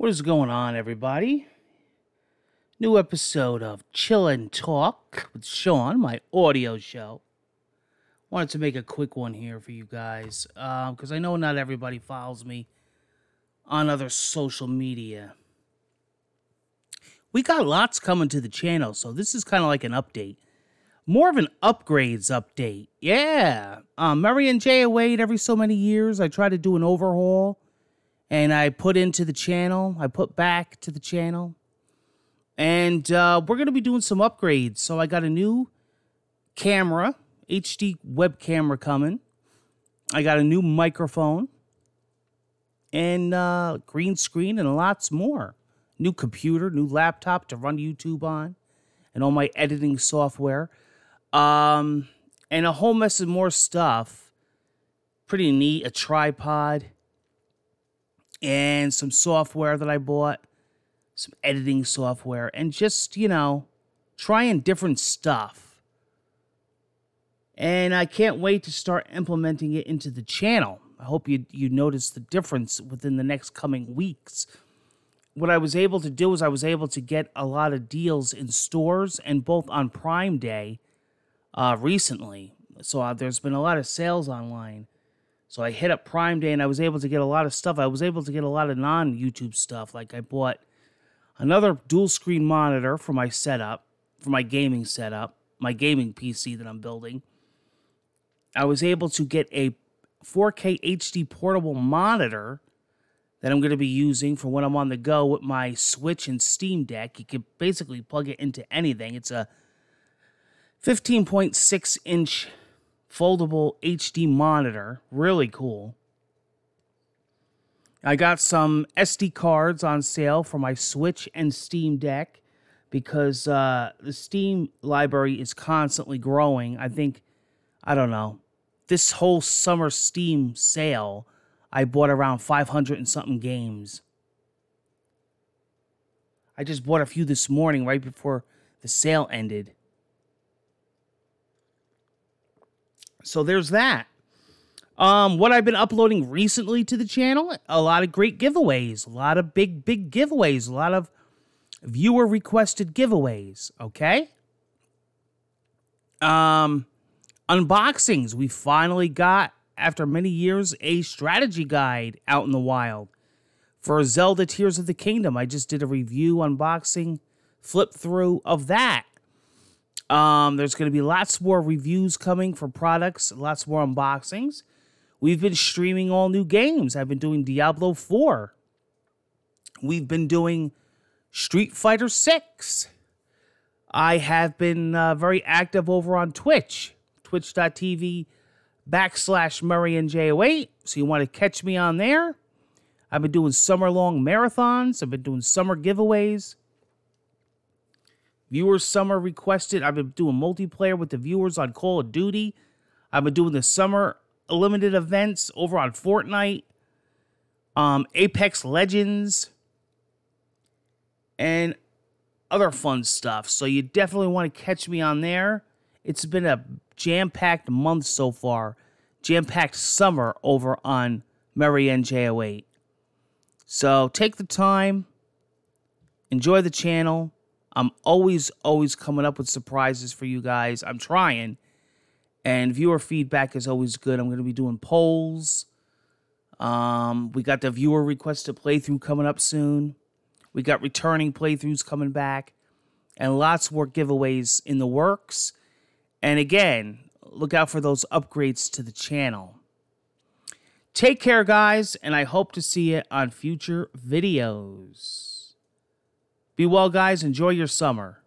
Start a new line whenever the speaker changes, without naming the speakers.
What is going on, everybody? New episode of Chill N Talk with Sean, my audio show. Wanted to make a quick one here for you guys because I know not everybody follows me on other social media. We got lots coming to the channel, so this is kind of like an update. More of an upgrades update. Yeah. Um, Murray and Jay Wade every so many years. I try to do an overhaul and I put into the channel. I put back to the channel. And uh, we're going to be doing some upgrades. So I got a new camera, HD web camera coming. I got a new microphone and uh, green screen and lots more. New computer, new laptop to run YouTube on, and all my editing software. Um, and a whole mess of more stuff. Pretty neat. A tripod and some software that I bought, some editing software, and just, you know, trying different stuff. And I can't wait to start implementing it into the channel. I hope you you notice the difference within the next coming weeks. What I was able to do is I was able to get a lot of deals in stores and both on Prime Day uh, recently. So uh, there's been a lot of sales online so I hit up Prime Day and I was able to get a lot of stuff. I was able to get a lot of non YouTube stuff. Like I bought another dual screen monitor for my setup, for my gaming setup, my gaming PC that I'm building. I was able to get a 4K HD portable monitor that I'm going to be using for when I'm on the go with my Switch and Steam Deck. You can basically plug it into anything. It's a 15.6 inch foldable HD monitor. Really cool. I got some SD cards on sale for my Switch and Steam Deck because uh, the Steam library is constantly growing. I think, I don't know, this whole summer Steam sale, I bought around 500 and something games. I just bought a few this morning right before the sale ended. So there's that. Um, what I've been uploading recently to the channel, a lot of great giveaways, a lot of big, big giveaways, a lot of viewer requested giveaways. Okay. Um, unboxings. We finally got, after many years, a strategy guide out in the wild for Zelda Tears of the Kingdom. I just did a review, unboxing, flip through of that. Um, there's going to be lots more reviews coming for products, lots more unboxings. We've been streaming all new games. I've been doing Diablo 4. We've been doing Street Fighter 6. I have been uh, very active over on Twitch, twitch.tv backslash MurrayNJ08. So you want to catch me on there. I've been doing summer long marathons. I've been doing summer giveaways. Viewers summer requested. I've been doing multiplayer with the viewers on Call of Duty. I've been doing the summer limited events over on Fortnite, um, Apex Legends, and other fun stuff. So you definitely want to catch me on there. It's been a jam-packed month so far. Jam-packed summer over on Murray NJ08. So take the time, enjoy the channel I'm always, always coming up with surprises for you guys. I'm trying. And viewer feedback is always good. I'm going to be doing polls. Um, we got the viewer requested playthrough coming up soon. We got returning playthroughs coming back. And lots more giveaways in the works. And again, look out for those upgrades to the channel. Take care, guys, and I hope to see you on future videos. Be well, guys. Enjoy your summer.